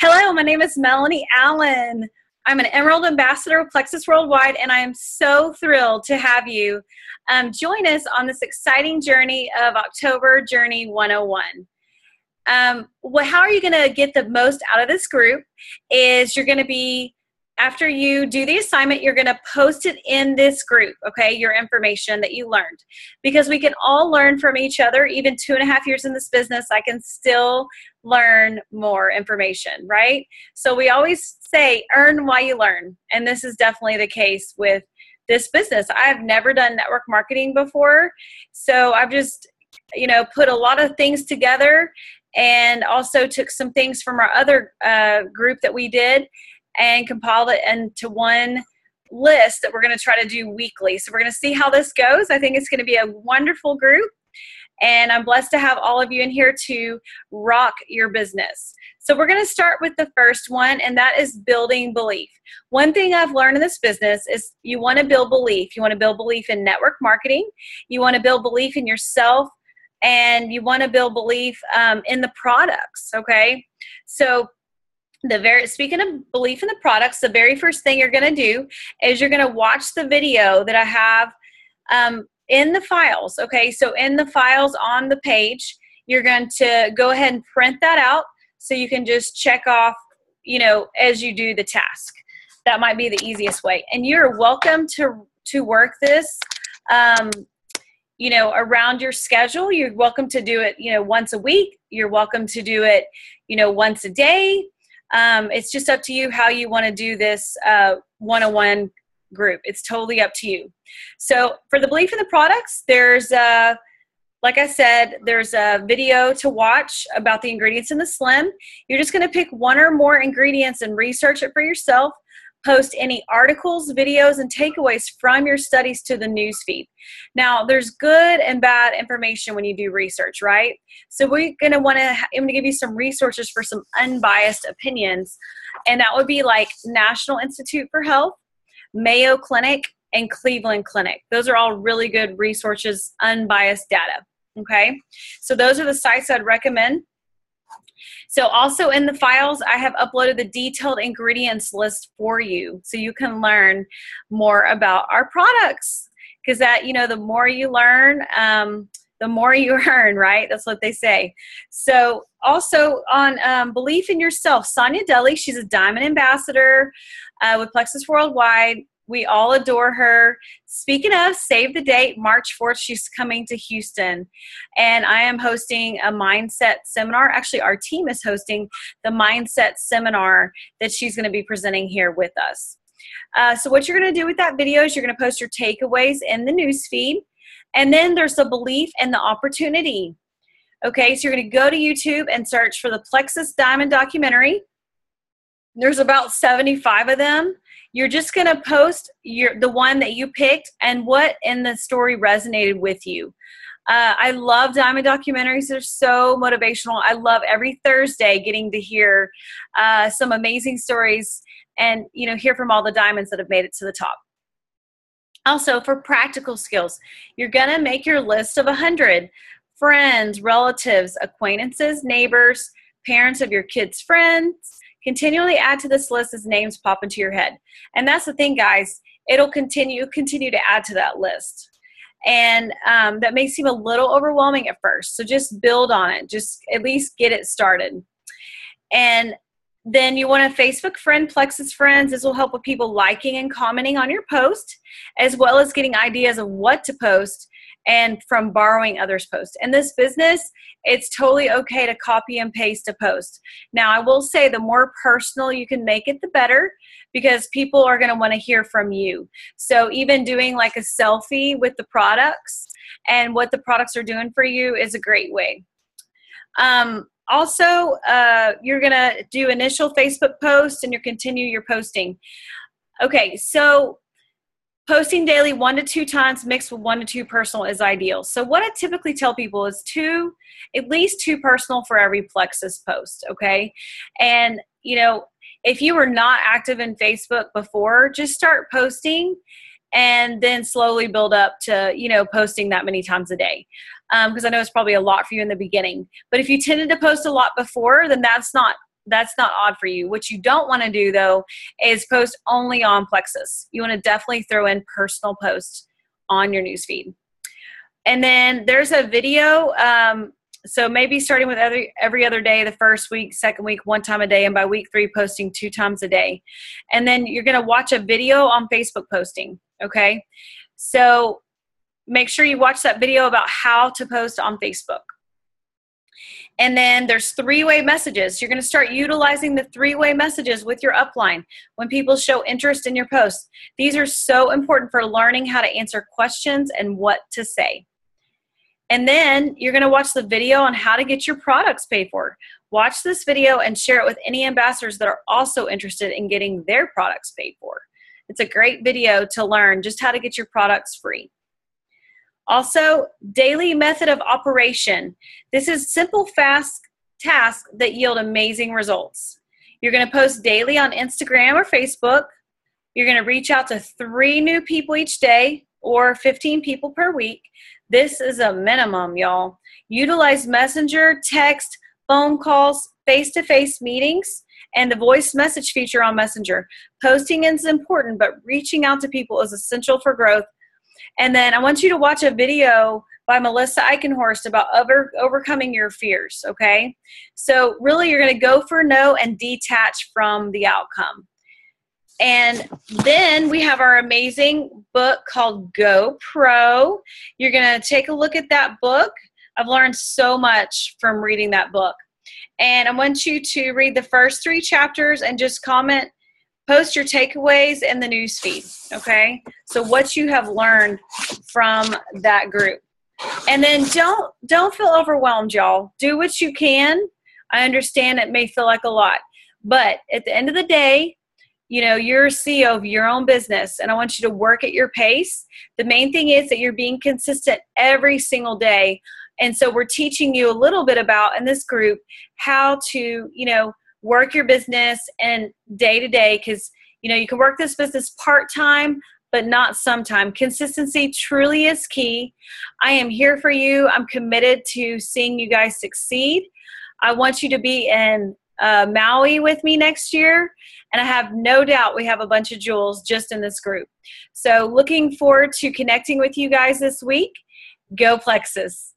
Hello, my name is Melanie Allen. I'm an Emerald Ambassador with Plexus Worldwide, and I am so thrilled to have you um, join us on this exciting journey of October Journey 101. Um, well, how are you going to get the most out of this group? Is you're going to be after you do the assignment, you're going to post it in this group, okay, your information that you learned. Because we can all learn from each other. Even two and a half years in this business, I can still learn more information, right? So we always say, earn while you learn. And this is definitely the case with this business. I've never done network marketing before. So I've just, you know, put a lot of things together and also took some things from our other uh, group that we did and compile it into one list that we're going to try to do weekly. So we're going to see how this goes. I think it's going to be a wonderful group. And I'm blessed to have all of you in here to rock your business. So, we're going to start with the first one, and that is building belief. One thing I've learned in this business is you want to build belief. You want to build belief in network marketing, you want to build belief in yourself, and you want to build belief um, in the products. Okay. So, the very speaking of belief in the products the very first thing you're going to do is you're going to watch the video that i have um, in the files okay? So in the files on the page you're going to go ahead and print that out so you can just check off you know as you do the task. That might be the easiest way. And you're welcome to to work this um, you know around your schedule. You're welcome to do it you know once a week. You're welcome to do it you know once a day um, it's just up to you how you want to do this uh, one-on-one group. It's totally up to you. So for the belief in the products there's uh, like i said there's a video to watch about the ingredients in the slim. You're just going to pick one or more ingredients and research it for yourself post any articles, videos, and takeaways from your studies to the newsfeed. Now, there's good and bad information when you do research, right? So we're to want to. I'm to give you some resources for some unbiased opinions, and that would be like National Institute for Health, Mayo Clinic, and Cleveland Clinic. Those are all really good resources, unbiased data. Okay, so those are the sites I'd recommend. So also in the files, I have uploaded the detailed ingredients list for you so you can learn more about our products. Because that, you know, the more you learn, um, the more you earn, right? That's what they say. So also on um, belief in yourself, Sonia Deli, she's a diamond ambassador uh, with Plexus Worldwide. We all adore her. Speaking of, save the date, March 4th, she's coming to Houston. And I am hosting a mindset seminar. Actually, our team is hosting the mindset seminar that she's going to be presenting here with us. Uh, so, what you're going to do with that video is you're going to post your takeaways in the news feed. And then there's the belief and the opportunity. Okay, so you're going to go to YouTube and search for the Plexus Diamond documentary. There's about 75 of them you're just going to post your the one that you picked and what in the story resonated with you uh, I love diamond documentaries. They're so motivational. I love every Thursday getting to hear uh, some amazing stories and you know hear from all the diamonds that have made it to the top. Also, for practical skills, you're gonna make your list of a hundred friends, relatives, acquaintances, neighbors, parents of your kids' friends, continually add to this list as names pop into your head. And that's the thing, guys. It'll continue continue to add to that list. And um, that may seem a little overwhelming at first. So just build on it. Just at least get it started. And then you want to Facebook friend Plexus friends. This will help with people liking and commenting on your post, as well as getting ideas of what to post and from borrowing others' posts. In this business, it's totally okay to copy and paste a post. Now, I will say the more personal you can make it, the better because people are going to want to hear from you. So, even doing like a selfie with the products and what the products are doing for you is a great way. Um, also, uh, you're going to do initial Facebook posts and you continue your posting. Okay, so Posting daily one to two times mixed with one to two personal is ideal. So, what I typically tell people is two, at least two personal for every Plexus post, okay? And, you know, if you were not active in Facebook before, just start posting and then slowly build up to, you know, posting that many times a day. Because um, I know it's probably a lot for you in the beginning. But if you tended to post a lot before, then that's not that's not odd for you. What you don't want to do though is post only on Plexus. You want to definitely throw in personal posts on your newsfeed. And then there's a video. Um, so maybe starting with every every other day the first week second week one time a day and by week three posting two times a day and then you're going to watch a video on facebook posting okay so make sure you watch that video about how to post on facebook and then there's three-way messages. You're going to start utilizing the three-way messages with your upline when people show interest in your posts. These are so important for learning how to answer questions and what to say. And then you're going to watch the video on how to get your products paid for. Watch this video and share it with any ambassadors that are also interested in getting their products paid for. It's a great video to learn just how to get your products free. Also, daily method of operation. This is simple, fast tasks that yield amazing results. You're going to post daily on Instagram or Facebook. You're going to reach out to three new people each day or 15 people per week. This is a minimum, y'all. Utilize Messenger, text, phone calls, face to face meetings, and the voice message feature on Messenger. Posting is important, but reaching out to people is essential for growth and then I want you to watch a video by Melissa Eichenhorst about over, overcoming your fears, okay? So, really, you're going to go for no and detach from the outcome. And then we have our amazing book called Go Pro. You're going to take a look at that book. I've learned so much from reading that book. And I want you to read the first three chapters and just comment post your takeaways in the news feed okay? So what you have learned from that group. And then don't don't feel overwhelmed y'all. Do what you can. I understand it may feel like a lot. But at the end of the day you know you're ceo of your own business and i want you to work at your pace. The main thing is that you're being consistent every single day. And so we're teaching you a little bit about in this group how to you know work your business and day to day because you know you can work this business part time but not sometime. Consistency truly is key. I am here for you. I'm committed to seeing you guys succeed. I want you to be in uh, maui with me next year and i have no doubt we have a bunch of jewels just in this group. So looking forward to connecting with you guys this week. Go plexus